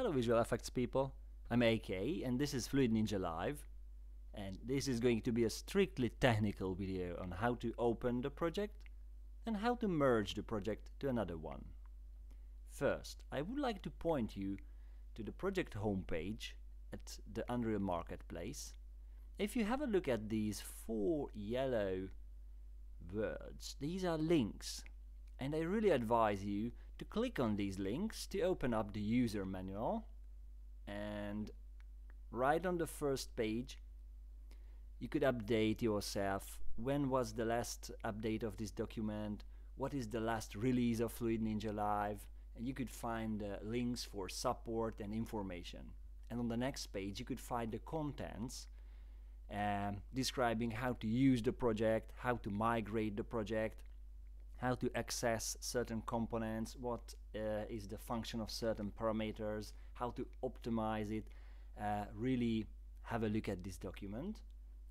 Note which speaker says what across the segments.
Speaker 1: Hello visual effects people, I'm AK and this is Fluid Ninja Live and this is going to be a strictly technical video on how to open the project and how to merge the project to another one. First, I would like to point you to the project homepage at the Unreal Marketplace. If you have a look at these four yellow words, these are links and I really advise you to click on these links to open up the user manual and right on the first page you could update yourself. When was the last update of this document? What is the last release of Fluid Ninja Live? And you could find uh, links for support and information. And on the next page you could find the contents um, describing how to use the project how to migrate the project how to access certain components, what uh, is the function of certain parameters, how to optimize it, uh, really have a look at this document.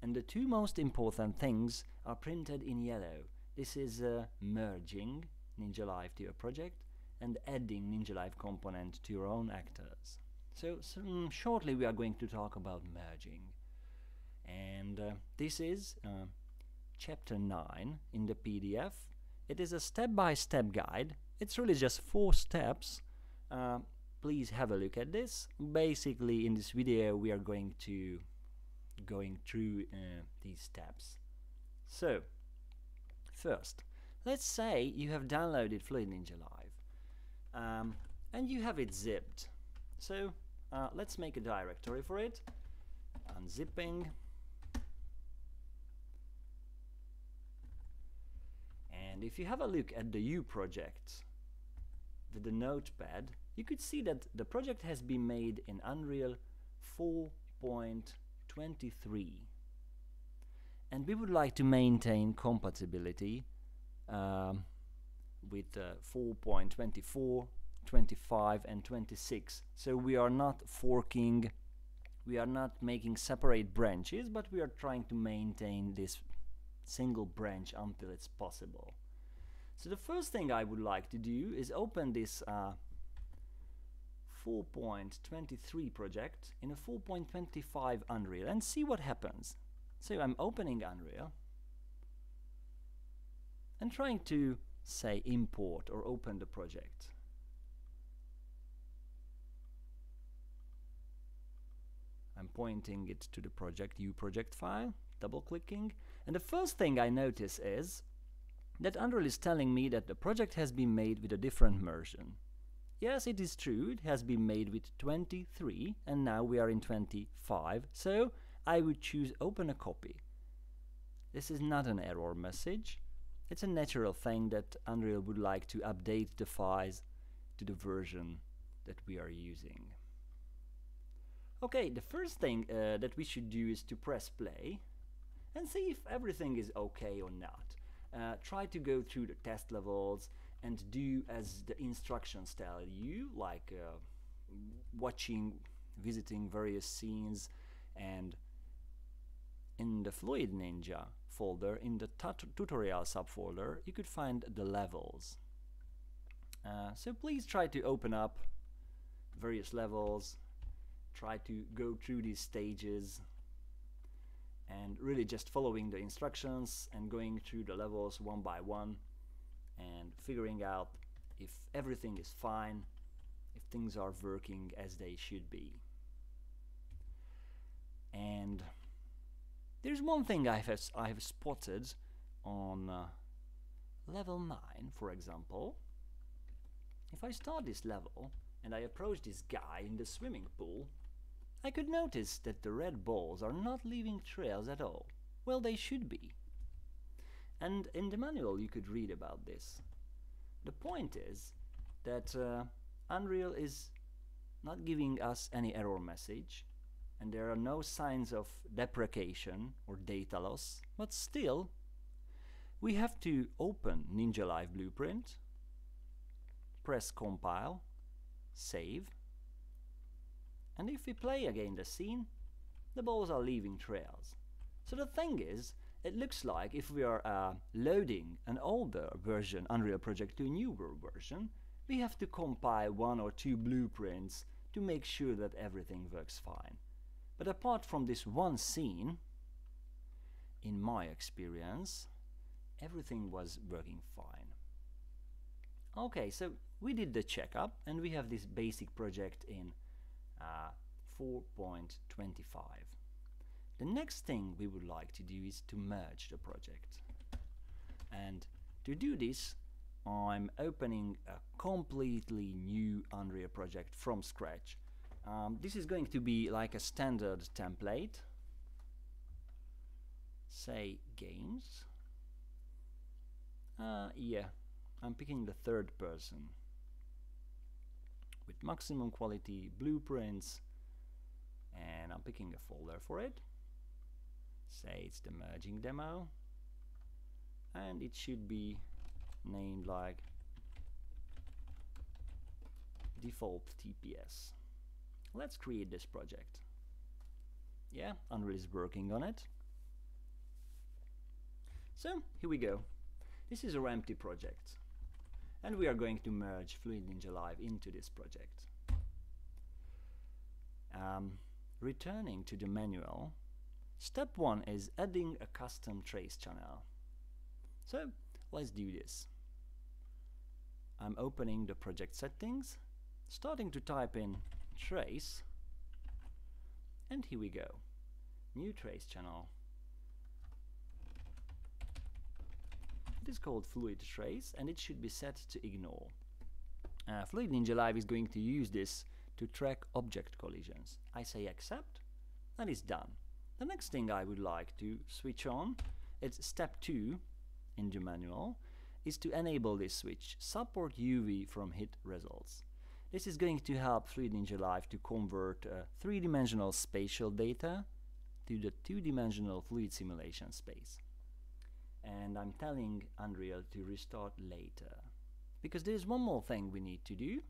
Speaker 1: And the two most important things are printed in yellow. This is uh, merging Ninja Live to your project and adding Ninja Live component to your own actors. So, so um, shortly we are going to talk about merging. And uh, this is uh, chapter 9 in the PDF it is a step-by-step -step guide. It's really just four steps. Uh, please have a look at this. Basically, in this video, we are going to going through uh, these steps. So, first, let's say you have downloaded Fluid Ninja Live um, and you have it zipped. So, uh, let's make a directory for it. Unzipping. And if you have a look at the U project with the notepad, you could see that the project has been made in Unreal 4.23 and we would like to maintain compatibility um, with uh, 4.24, 25 and 26 so we are not forking we are not making separate branches but we are trying to maintain this single branch until it's possible so the first thing I would like to do is open this uh, 4.23 project in a 4.25 Unreal and see what happens. So I'm opening Unreal and trying to say import or open the project. I'm pointing it to the project U project file, double clicking, and the first thing I notice is that Unreal is telling me that the project has been made with a different version. Yes, it is true, it has been made with 23 and now we are in 25, so I would choose open a copy. This is not an error message, it's a natural thing that Unreal would like to update the files to the version that we are using. Okay, the first thing uh, that we should do is to press play and see if everything is okay or not uh, try to go through the test levels and do as the instructions tell you, like uh, watching, visiting various scenes, and in the Fluid Ninja folder, in the tutorial subfolder, you could find the levels. Uh, so please try to open up various levels, try to go through these stages and really just following the instructions and going through the levels one by one and figuring out if everything is fine, if things are working as they should be. And there's one thing I have, I have spotted on uh, level 9, for example. If I start this level and I approach this guy in the swimming pool, I could notice that the red balls are not leaving trails at all. Well, they should be. And in the manual you could read about this. The point is that uh, Unreal is not giving us any error message and there are no signs of deprecation or data loss, but still we have to open Ninja Live Blueprint, press compile, save, and if we play again the scene, the balls are leaving trails. So the thing is, it looks like if we are uh, loading an older version Unreal Project to a newer version, we have to compile one or two blueprints to make sure that everything works fine. But apart from this one scene, in my experience, everything was working fine. Okay, so we did the checkup and we have this basic project in uh, 4.25. The next thing we would like to do is to merge the project. And to do this, I'm opening a completely new Unreal project from scratch. Um, this is going to be like a standard template. Say games. Uh, yeah, I'm picking the third person with maximum quality blueprints and I'm picking a folder for it. Say it's the merging demo and it should be named like default TPS let's create this project. Yeah Unreal is working on it. So here we go. This is our empty project and we are going to merge Fluid Ninja Live into this project um, returning to the manual Step 1 is adding a custom trace channel. So let's do this. I'm opening the project settings, starting to type in trace, and here we go. New trace channel. Is called Fluid Trace and it should be set to ignore. Uh, Fluid Ninja Live is going to use this to track object collisions. I say accept, and it's done. The next thing I would like to switch on, it's step 2 in the manual, is to enable this switch, support UV from hit results. This is going to help Fluid Ninja Live to convert uh, three-dimensional spatial data to the two-dimensional fluid simulation space. And I'm telling Unreal to restart later. Because there's one more thing we need to do.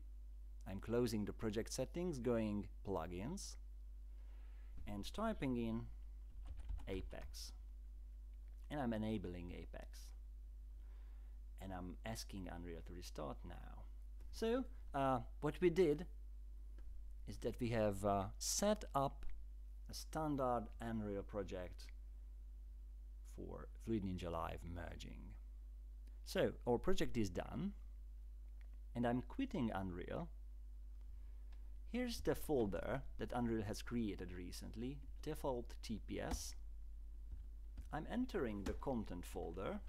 Speaker 1: I'm closing the project settings, going plugins, and typing in Apex. And I'm enabling Apex. And I'm asking Unreal to restart now. So, uh, what we did is that we have uh, set up a standard Unreal project for Fluid Ninja Live merging. So, our project is done, and I'm quitting Unreal. Here's the folder that Unreal has created recently, default TPS, I'm entering the content folder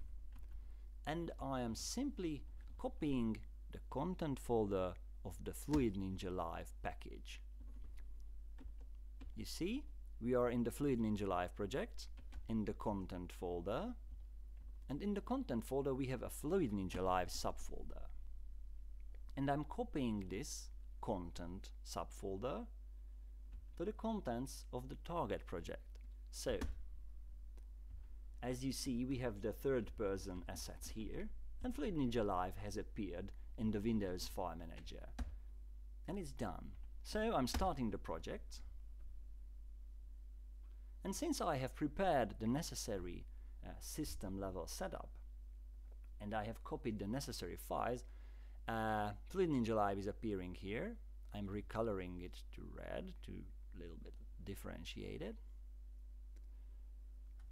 Speaker 1: and I am simply copying the content folder of the Fluid Ninja Live package. You see, we are in the Fluid Ninja Live project, in the content folder, and in the content folder we have a Fluid Ninja Live subfolder. And I'm copying this content subfolder to the contents of the target project. So as you see, we have the third person assets here, and Fluid Ninja Live has appeared in the Windows File Manager. And it's done. So I'm starting the project. And since I have prepared the necessary uh, system level setup, and I have copied the necessary files, uh, Fluid Ninja Live is appearing here. I'm recoloring it to red to a little bit differentiate it.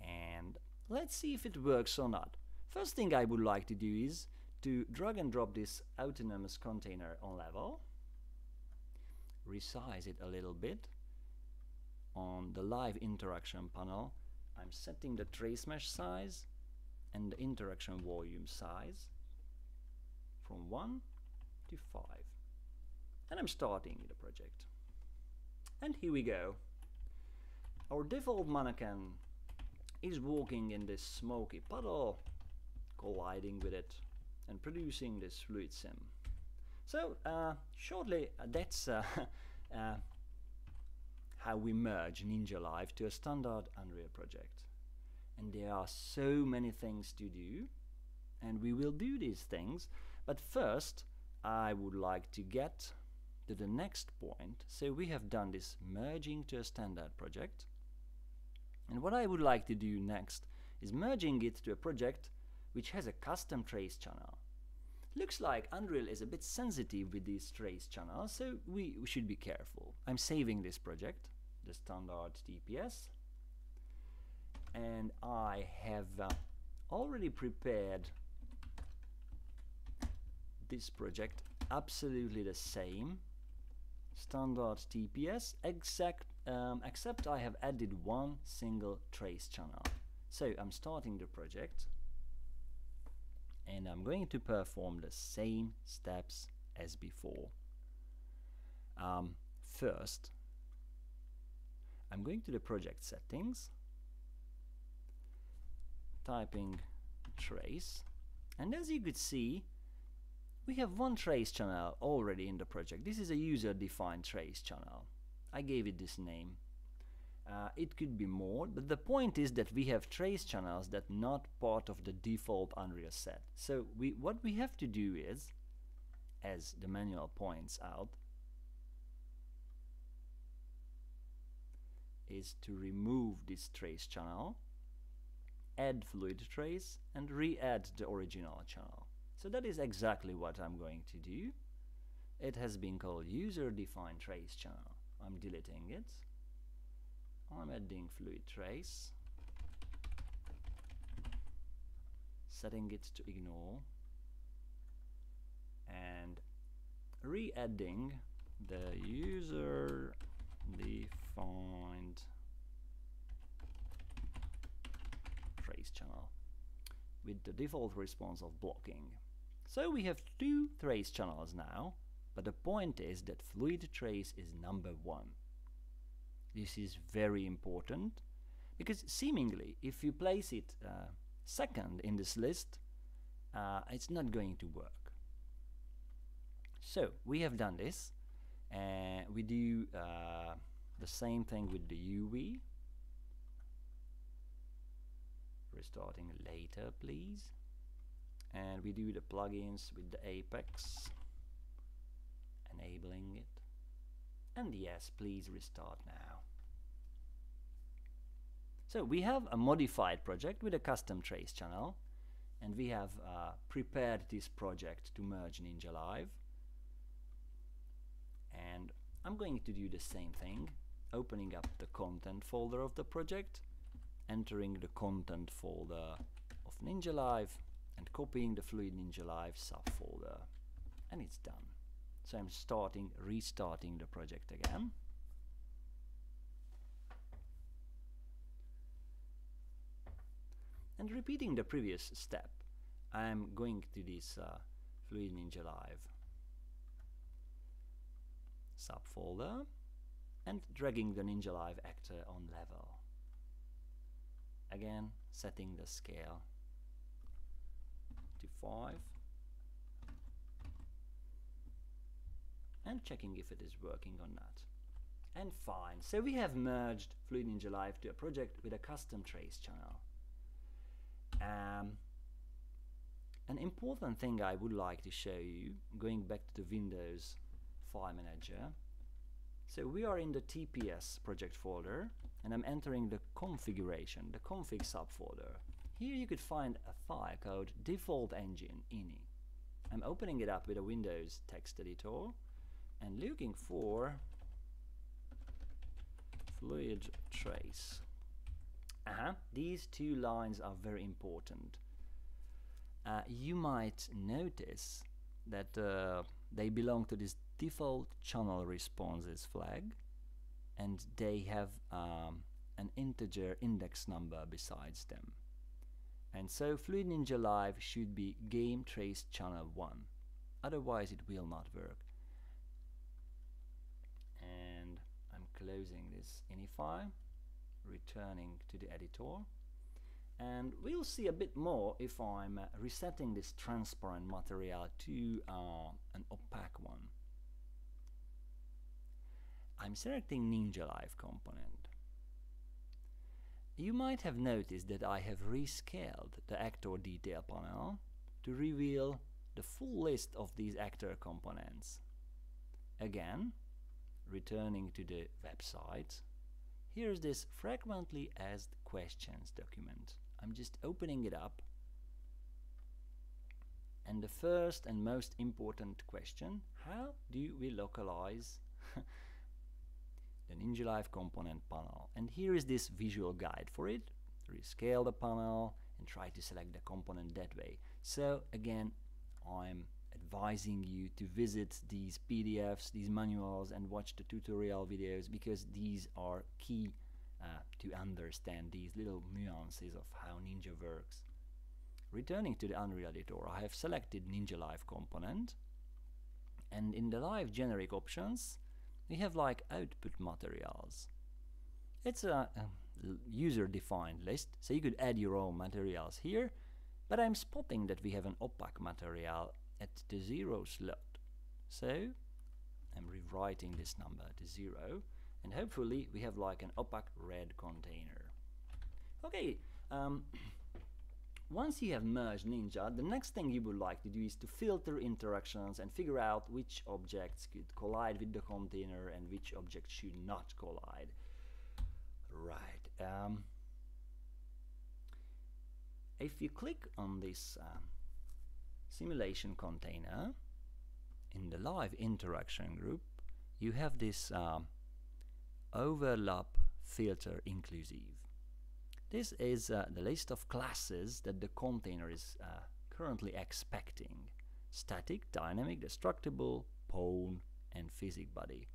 Speaker 1: And Let's see if it works or not. First thing I would like to do is to drag and drop this autonomous container on level, resize it a little bit. On the live interaction panel, I'm setting the trace mesh size and the interaction volume size from 1 to 5. And I'm starting the project. And here we go. Our default mannequin is walking in this smoky puddle, colliding with it and producing this fluid sim. So uh, shortly, uh, that's uh, uh, how we merge Ninja Live to a standard Unreal project. And there are so many things to do, and we will do these things. But first, I would like to get to the next point. So we have done this merging to a standard project. And what I would like to do next is merging it to a project which has a custom trace channel. Looks like Unreal is a bit sensitive with these trace channels, so we, we should be careful. I'm saving this project, the standard TPS, and I have uh, already prepared this project absolutely the same. Standard TPS exact um, except I have added one single trace channel. So I'm starting the project and I'm going to perform the same steps as before um, first I'm going to the project settings typing trace and as you could see we have one trace channel already in the project. This is a user-defined trace channel. I gave it this name. Uh, it could be more, but the point is that we have trace channels that not part of the default Unreal set. So we, what we have to do is, as the manual points out, is to remove this trace channel, add fluid trace, and re-add the original channel. So that is exactly what I'm going to do. It has been called user-defined trace channel. I'm deleting it. I'm adding fluid trace. Setting it to ignore. And re-adding the user-defined trace channel with the default response of blocking. So we have two trace channels now, but the point is that fluid trace is number one. This is very important because seemingly if you place it uh, second in this list, uh, it's not going to work. So we have done this and we do uh, the same thing with the UV. Restarting later please and we do the plugins with the Apex enabling it and yes please restart now so we have a modified project with a custom trace channel and we have uh, prepared this project to merge Ninja Live and I'm going to do the same thing opening up the content folder of the project entering the content folder of Ninja Live and copying the Fluid Ninja Live subfolder and it's done. So I'm starting, restarting the project again. And repeating the previous step, I'm going to this uh, Fluid Ninja Live subfolder and dragging the Ninja Live actor on level. Again, setting the scale to 5 and checking if it is working or not. And fine, so we have merged Fluid Ninja Live to a project with a custom trace channel. Um, an important thing I would like to show you, going back to the Windows File Manager, so we are in the TPS project folder and I'm entering the configuration, the config subfolder. Here you could find a file called default engine ini. I'm opening it up with a Windows text editor and looking for fluid trace. Uh -huh. These two lines are very important. Uh, you might notice that uh, they belong to this default channel responses flag and they have um, an integer index number besides them. And so Fluid Ninja Live should be game trace channel 1. Otherwise it will not work. And I'm closing this ini file, returning to the editor. And we'll see a bit more if I'm uh, resetting this transparent material to uh, an opaque one. I'm selecting Ninja Live component you might have noticed that I have rescaled the actor detail panel to reveal the full list of these actor components. Again, returning to the website, here's this frequently asked questions document. I'm just opening it up And the first and most important question, how do we localize the Ninja Live component panel? And here is this visual guide for it. Rescale the panel and try to select the component that way. So again, I'm advising you to visit these PDFs, these manuals and watch the tutorial videos because these are key uh, to understand these little nuances of how Ninja works. Returning to the Unreal Editor, I have selected Ninja Live component and in the live generic options we have like output materials. It's a, a user-defined list, so you could add your own materials here, but I'm spotting that we have an opaque material at the zero slot. So I'm rewriting this number to zero and hopefully we have like an opaque red container. Okay, um, once you have merged Ninja, the next thing you would like to do is to filter interactions and figure out which objects could collide with the container and which objects should not collide. Right. Um, if you click on this uh, simulation container in the live interaction group, you have this uh, overlap filter inclusive. This is uh, the list of classes that the container is uh, currently expecting. Static, dynamic, destructible, pawn, and physic body.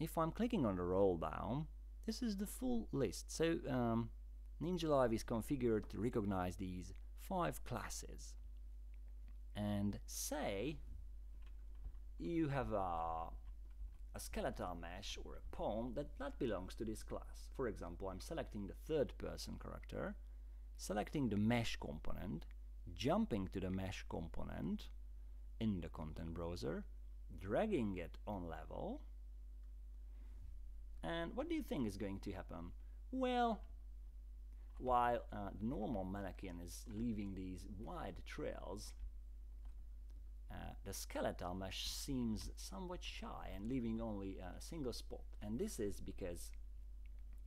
Speaker 1: If I'm clicking on the roll down, this is the full list. So um, Ninja Live is configured to recognize these five classes. And say you have a a skeletal mesh or a pawn that not belongs to this class. For example, I'm selecting the third person character, selecting the mesh component, jumping to the mesh component in the content browser, dragging it on level, and what do you think is going to happen? Well, while uh, the normal mannequin is leaving these wide trails, the skeletal mesh seems somewhat shy and leaving only a single spot and this is because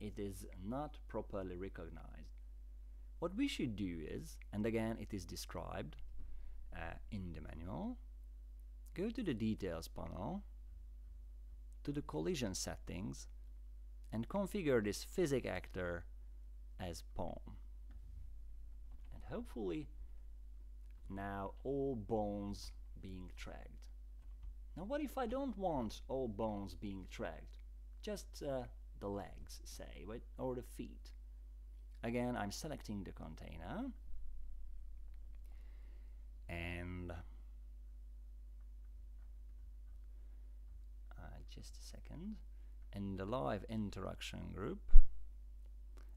Speaker 1: it is not properly recognized. What we should do is, and again it is described uh, in the manual, go to the details panel, to the collision settings and configure this physic actor as pawn. And hopefully now all bones being tracked. Now what if I don't want all bones being tracked? Just uh, the legs, say, or the feet. Again, I'm selecting the container and uh, just a second in the live interaction group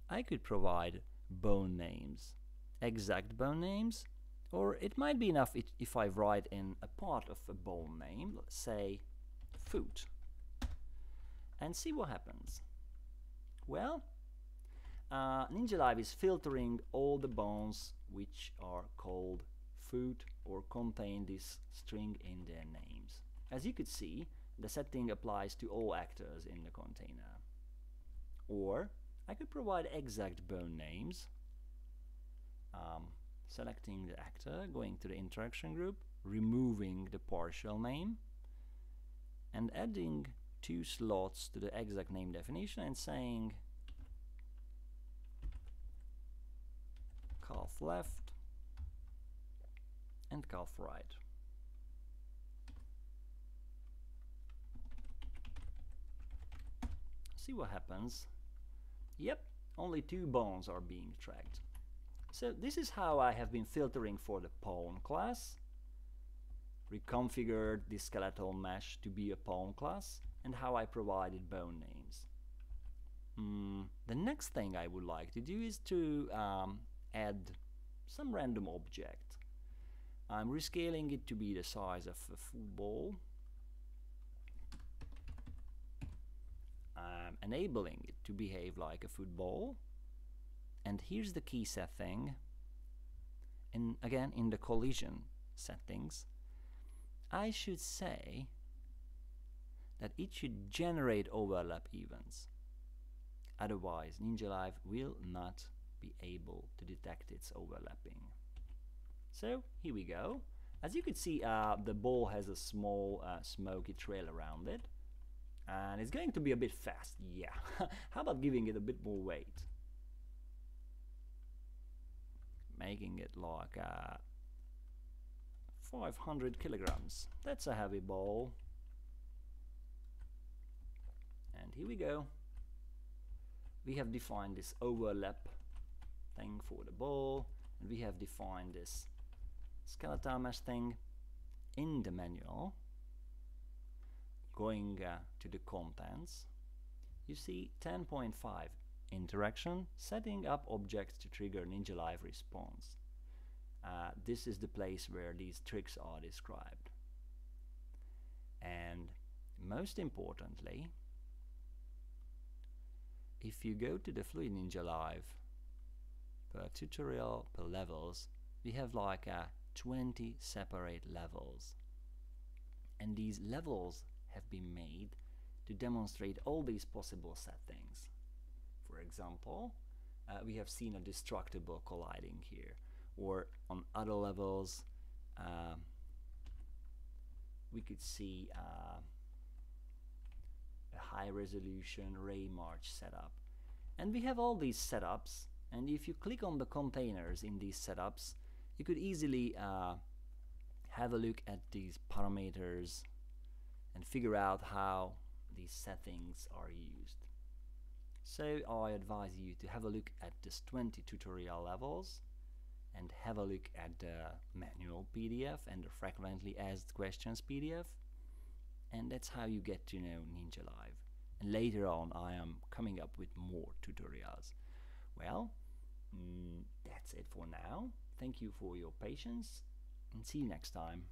Speaker 1: I could provide bone names exact bone names or it might be enough if I write in a part of a bone name, say foot, and see what happens. Well, uh, Ninja Live is filtering all the bones which are called foot or contain this string in their names. As you could see, the setting applies to all actors in the container. Or I could provide exact bone names um, selecting the actor, going to the interaction group, removing the partial name, and adding two slots to the exact name definition and saying calf left and calf right. See what happens. Yep, only two bones are being tracked. So this is how I have been filtering for the pawn class, reconfigured the skeletal mesh to be a pawn class, and how I provided bone names. Mm, the next thing I would like to do is to um, add some random object. I'm rescaling it to be the size of a football. I'm enabling it to behave like a football and here's the key setting and again in the collision settings I should say that it should generate overlap events otherwise Ninja Live will not be able to detect its overlapping so here we go As you can see, uh, the ball has a small uh, smoky trail around it. And it's going to be a bit fast, yeah. How about giving it a bit more weight? Making it like uh, 500 kilograms. That's a heavy ball. And here we go. We have defined this overlap thing for the ball and we have defined this skeletal mesh thing in the manual going uh, to the contents you see 10.5 interaction setting up objects to trigger ninja live response. Uh, this is the place where these tricks are described. And most importantly if you go to the Fluid Ninja Live per tutorial per levels we have like a uh, 20 separate levels. And these levels have been made to demonstrate all these possible settings example uh, we have seen a destructible colliding here. Or on other levels uh, we could see uh, a high resolution ray march setup and we have all these setups and if you click on the containers in these setups you could easily uh, have a look at these parameters and figure out how these settings are used so I advise you to have a look at this 20 tutorial levels and have a look at the manual PDF and the frequently asked questions PDF and that's how you get to know Ninja Live. And later on I am coming up with more tutorials. Well mm, that's it for now. Thank you for your patience and see you next time